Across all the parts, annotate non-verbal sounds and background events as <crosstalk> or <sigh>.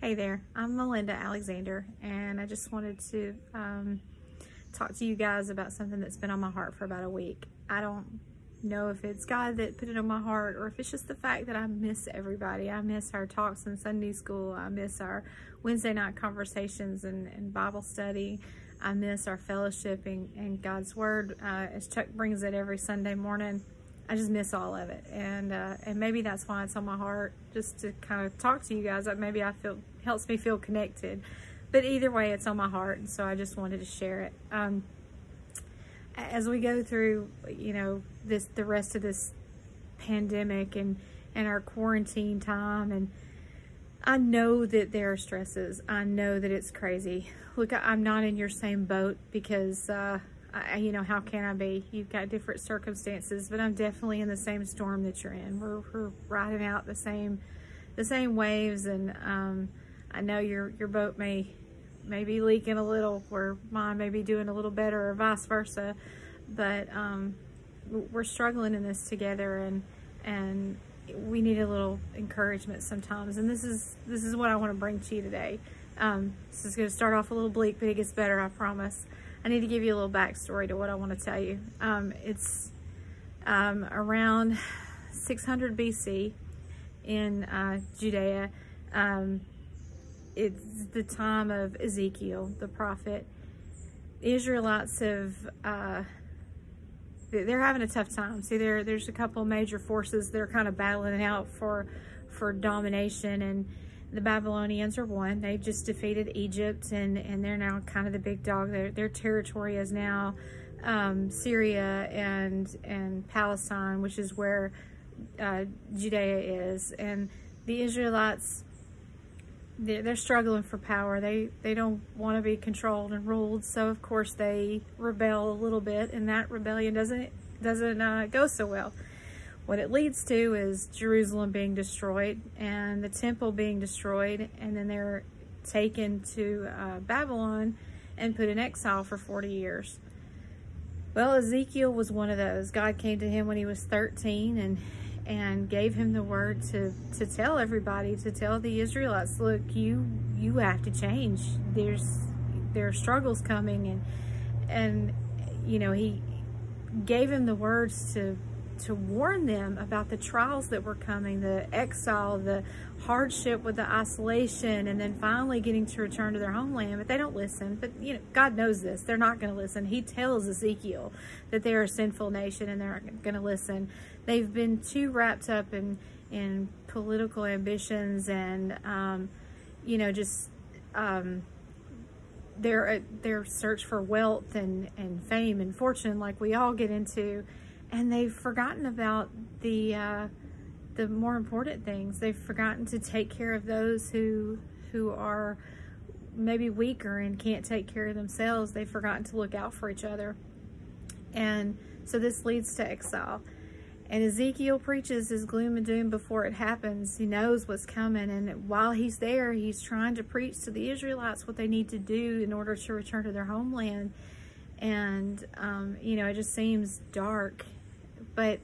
Hey there, I'm Melinda Alexander, and I just wanted to um, talk to you guys about something that's been on my heart for about a week. I don't know if it's God that put it on my heart or if it's just the fact that I miss everybody. I miss our talks in Sunday school. I miss our Wednesday night conversations and, and Bible study. I miss our fellowship and, and God's Word. Uh, as Chuck brings it every Sunday morning, I just miss all of it. And uh, and maybe that's why it's on my heart, just to kind of talk to you guys. That maybe I feel helps me feel connected. But either way, it's on my heart, and so I just wanted to share it. Um, as we go through, you know, this the rest of this pandemic and and our quarantine time, and I know that there are stresses. I know that it's crazy. Look, I'm not in your same boat because. Uh, I, you know, how can I be? You've got different circumstances, but I'm definitely in the same storm that you're in. We're, we're riding out the same, the same waves, and um, I know your your boat may may be leaking a little, where mine may be doing a little better, or vice versa. But um, we're struggling in this together, and and we need a little encouragement sometimes. And this is this is what I want to bring to you today. Um, this is going to start off a little bleak, but it gets better, I promise. I need to give you a little backstory to what I want to tell you. Um, it's um, around 600 BC in uh, Judea. Um, it's the time of Ezekiel, the prophet. The Israelites have, uh, they're having a tough time. See, there, there's a couple major forces that are kind of battling out for, for domination and the Babylonians are one. They've just defeated Egypt and, and they're now kind of the big dog. Their, their territory is now um, Syria and, and Palestine, which is where uh, Judea is. And the Israelites, they're, they're struggling for power. They, they don't want to be controlled and ruled. So, of course, they rebel a little bit and that rebellion doesn't, doesn't uh, go so well. What it leads to is Jerusalem being destroyed and the temple being destroyed, and then they're taken to uh, Babylon and put in exile for 40 years. Well, Ezekiel was one of those. God came to him when he was 13 and and gave him the word to to tell everybody to tell the Israelites, look, you you have to change. There's there are struggles coming and and you know, he gave him the words to to warn them about the trials that were coming, the exile, the hardship with the isolation, and then finally getting to return to their homeland. But they don't listen. But you know, God knows this. They're not going to listen. He tells Ezekiel that they're a sinful nation and they're not going to listen. They've been too wrapped up in in political ambitions and um, you know just um, their their search for wealth and and fame and fortune, like we all get into and they've forgotten about the uh, the more important things. They've forgotten to take care of those who who are maybe weaker and can't take care of themselves. They've forgotten to look out for each other, and so this leads to exile. And Ezekiel preaches his gloom and doom before it happens. He knows what's coming. And while he's there, he's trying to preach to the Israelites what they need to do in order to return to their homeland. And, um, you know, it just seems dark but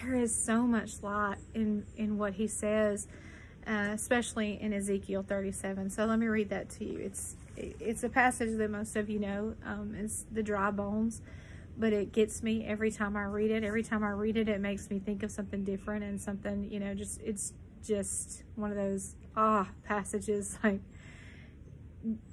there is so much light in, in what he says, uh, especially in Ezekiel 37. So let me read that to you. It's it's a passage that most of you know. Um, it's the dry bones, but it gets me every time I read it. Every time I read it, it makes me think of something different and something, you know, just it's just one of those ah passages <laughs> like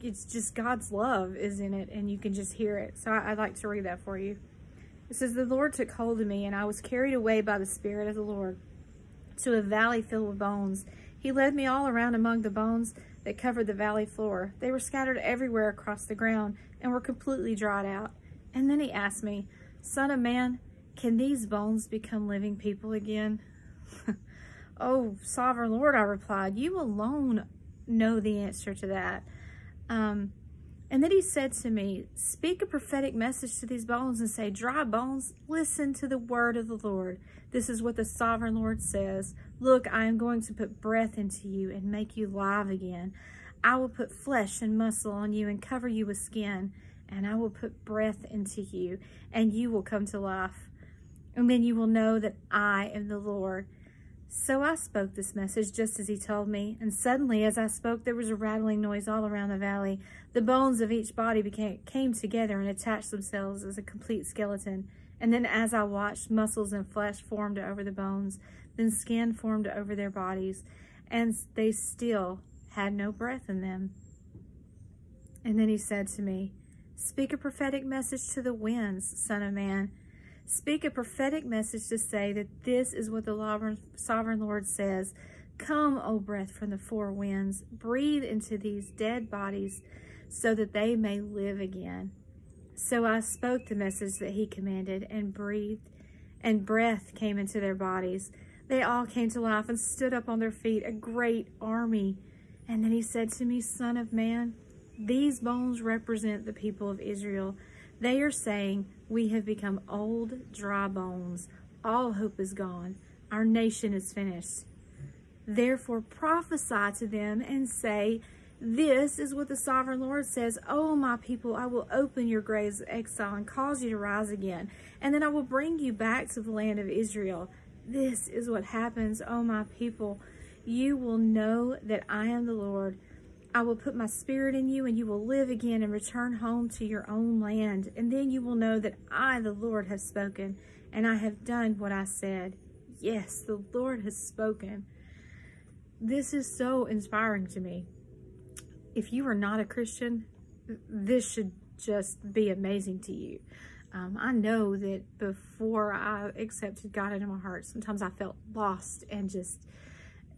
it's just God's love is in it and you can just hear it. So I, I'd like to read that for you. It says, The Lord took hold of me, and I was carried away by the Spirit of the Lord to a valley filled with bones. He led me all around among the bones that covered the valley floor. They were scattered everywhere across the ground and were completely dried out. And then he asked me, Son of man, can these bones become living people again? <laughs> oh, sovereign Lord, I replied, you alone know the answer to that. Um, and then he said to me, Speak a prophetic message to these bones and say, Dry bones, listen to the word of the Lord. This is what the sovereign Lord says. Look, I am going to put breath into you and make you live again. I will put flesh and muscle on you and cover you with skin, and I will put breath into you, and you will come to life. And then you will know that I am the Lord. So I spoke this message just as he told me, and suddenly as I spoke there was a rattling noise all around the valley. The bones of each body became, came together and attached themselves as a complete skeleton. And then as I watched, muscles and flesh formed over the bones, then skin formed over their bodies, and they still had no breath in them. And then he said to me, Speak a prophetic message to the winds, son of man. Speak a prophetic message to say that this is what the sovereign Lord says. Come, O breath from the four winds, breathe into these dead bodies so that they may live again. So I spoke the message that he commanded and breathed, and breath came into their bodies. They all came to life and stood up on their feet, a great army. And then he said to me, Son of man, these bones represent the people of Israel. They are saying, We have become old, dry bones. All hope is gone. Our nation is finished. Therefore prophesy to them and say, this is what the sovereign Lord says, Oh, my people, I will open your graves of exile and cause you to rise again. And then I will bring you back to the land of Israel. This is what happens, oh, my people. You will know that I am the Lord. I will put my spirit in you and you will live again and return home to your own land. And then you will know that I, the Lord, have spoken and I have done what I said. Yes, the Lord has spoken. This is so inspiring to me if you are not a Christian, this should just be amazing to you. Um, I know that before I accepted God into my heart, sometimes I felt lost and just,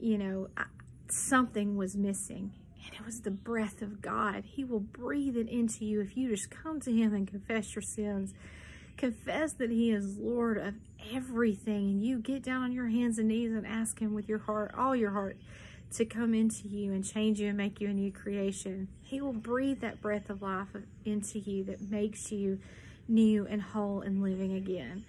you know, I, something was missing. And it was the breath of God. He will breathe it into you if you just come to Him and confess your sins. Confess that He is Lord of everything. And you get down on your hands and knees and ask Him with your heart, all your heart, to come into you and change you and make you a new creation. He will breathe that breath of life into you that makes you new and whole and living again.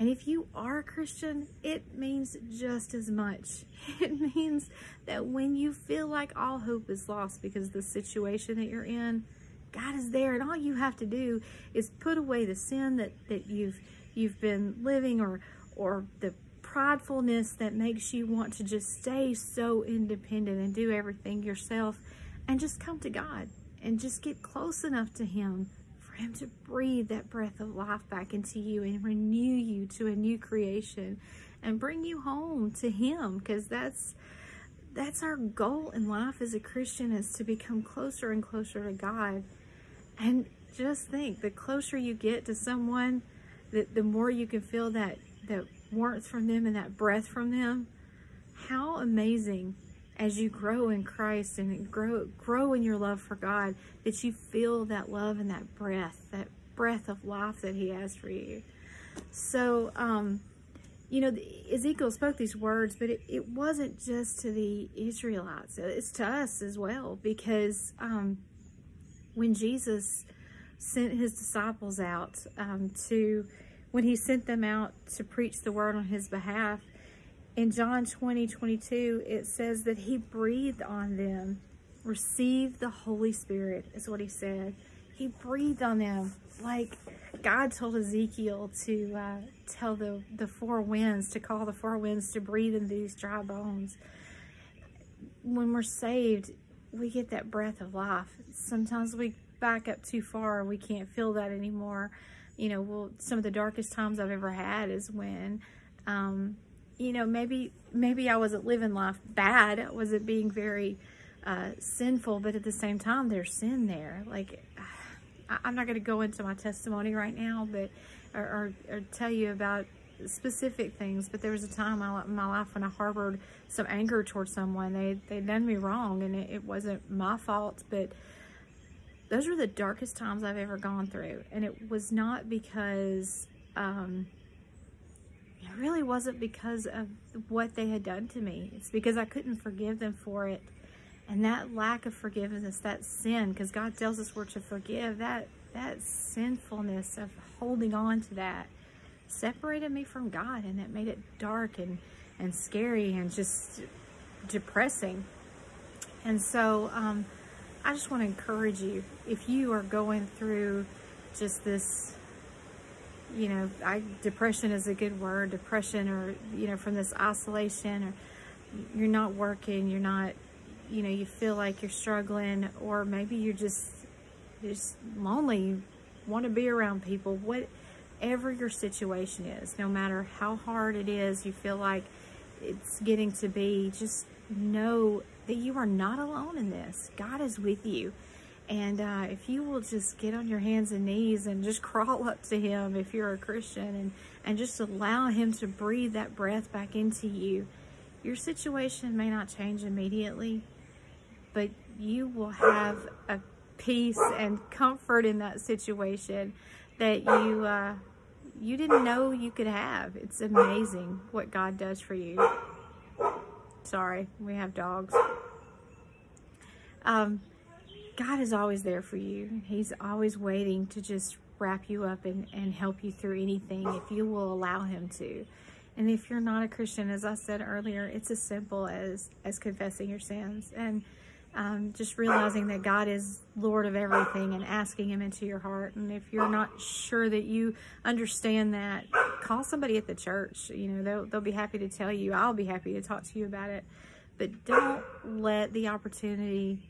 And if you are a Christian, it means just as much. <laughs> It means that when you feel like all hope is lost because the situation that you're in, God is there and all you have to do is put away the sin that, that you've you've been living or or the pridefulness that makes you want to just stay so independent and do everything yourself and just come to God and just get close enough to him him to breathe that breath of life back into you and renew you to a new creation and bring you home to him because that's that's our goal in life as a Christian is to become closer and closer to God. And just think the closer you get to someone the, the more you can feel that that warmth from them and that breath from them, how amazing as you grow in Christ and grow grow in your love for God that you feel that love and that breath, that breath of life that he has for you. So, um, you know, Ezekiel spoke these words, but it, it wasn't just to the Israelites. It's to us as well because um, when Jesus sent his disciples out um, to when he sent them out to preach the word on his behalf. In John 20, 22, it says that he breathed on them. Receive the Holy Spirit is what he said. He breathed on them like God told Ezekiel to uh, tell the, the four winds, to call the four winds to breathe in these dry bones. When we're saved, we get that breath of life. Sometimes we back up too far. And we can't feel that anymore you know, well, some of the darkest times I've ever had is when, um, you know, maybe, maybe I wasn't living life bad. I wasn't being very, uh, sinful, but at the same time, there's sin there. Like, I, am not going to go into my testimony right now, but, or, or, or, tell you about specific things, but there was a time in my life when I harbored some anger towards someone. They, they done me wrong and it, it wasn't my fault, but, those were the darkest times I've ever gone through. And it was not because, um, really wasn't because of what they had done to me. It's because I couldn't forgive them for it. And that lack of forgiveness, that sin, because God tells us we're to forgive, that, that sinfulness of holding on to that separated me from God. And it made it dark and, and scary and just depressing. And so, um, I just want to encourage you, if you are going through just this you know, I, depression is a good word, depression or, you know, from this isolation or you're not working, you're not, you know, you feel like you're struggling or maybe you're just, just lonely, you want to be around people, whatever your situation is, no matter how hard it is, you feel like it's getting to be, just know that you are not alone in this. God is with you. And uh, if you will just get on your hands and knees and just <laughs> crawl up to him if you're a Christian and, and just allow him to breathe that breath back into you, your situation may not change immediately, but you will have a peace and comfort in that situation that you uh, you didn't know you could have. It's amazing what God does for you. Sorry, we have dogs. Um, God is always there for you. He's always waiting to just wrap you up and, and help you through anything if you will allow him to. And if you're not a Christian, as I said earlier, it's as simple as, as confessing your sins and um, just realizing that God is Lord of everything and asking him into your heart. And if you're not sure that you understand that, call somebody at the church. You know, they'll, they'll be happy to tell you. I'll be happy to talk to you about it. But don't let the opportunity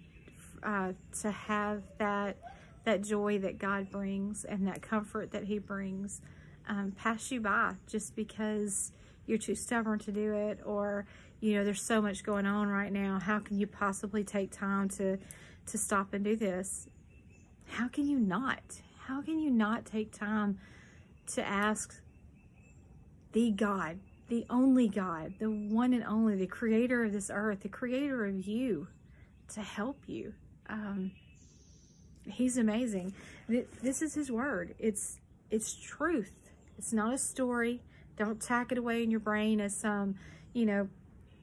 uh, to have that that joy that God brings and that comfort that he brings um, pass you by just because you're too stubborn to do it or you know there's so much going on right now. How can you possibly take time to to stop and do this? How can you not? How can you not take time to ask the God the only God the one and only the creator of this earth the creator of you to help you um, he's amazing. This is his word. It's it's truth. It's not a story. Don't tack it away in your brain as some, you know,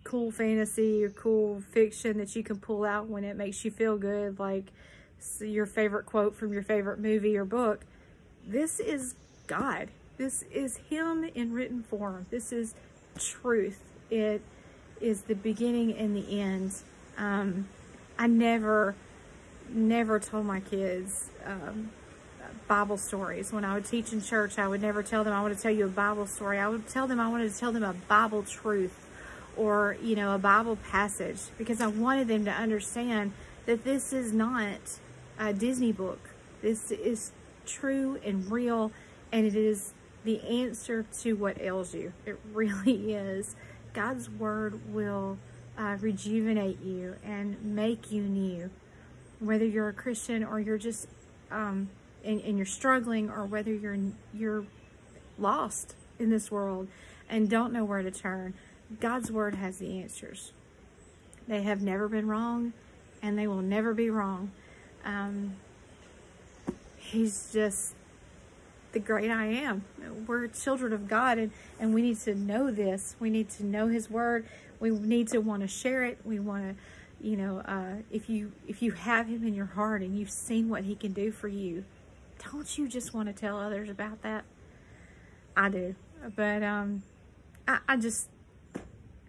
cool fantasy or cool fiction that you can pull out when it makes you feel good, like your favorite quote from your favorite movie or book. This is God. This is him in written form. This is truth. It is the beginning and the end. Um, I never never told my kids um, Bible stories. When I would teach in church, I would never tell them I want to tell you a Bible story. I would tell them I wanted to tell them a Bible truth or, you know, a Bible passage because I wanted them to understand that this is not a Disney book. This is true and real and it is the answer to what ails you. It <laughs> really is. God's word will uh, rejuvenate you and make you new whether you're a Christian or you're just um, and, and, you're struggling or whether you're you're lost in this world and don't know where to turn, God's word has the answers. They have never been wrong and they will never be wrong. Um, he's just the great I am. We're children of God and, and we need to know this. We need to know his word. We need to want to share it. We want to you know, uh, if you if you have him in your heart and you've seen what he can do for you, don't you just want to tell others about that? I do, but um, I, I just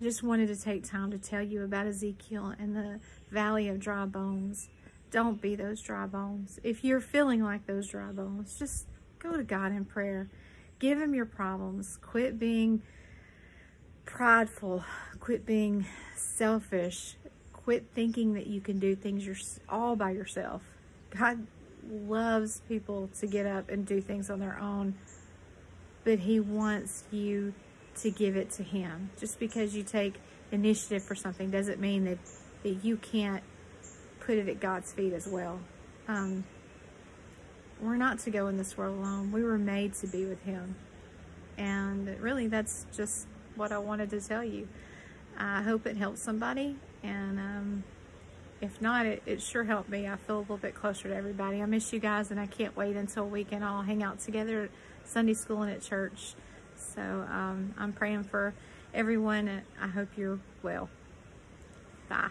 just wanted to take time to tell you about Ezekiel and the valley of dry bones. Don't be those dry bones. If you're feeling like those dry bones, just go to God in prayer. Give him your problems. Quit being prideful. Quit being selfish Quit thinking that you can do things all by yourself. God loves people to get up and do things on their own, but he wants you to give it to him. Just because you take initiative for something doesn't mean that, that you can't put it at God's feet as well. Um, we're not to go in this world alone. We were made to be with him. And really, that's just what I wanted to tell you. I hope it helps somebody. And um, if not, it, it sure helped me. I feel a little bit closer to everybody. I miss you guys, and I can't wait until we can all hang out together at Sunday school and at church. So um, I'm praying for everyone. And I hope you're well. Bye.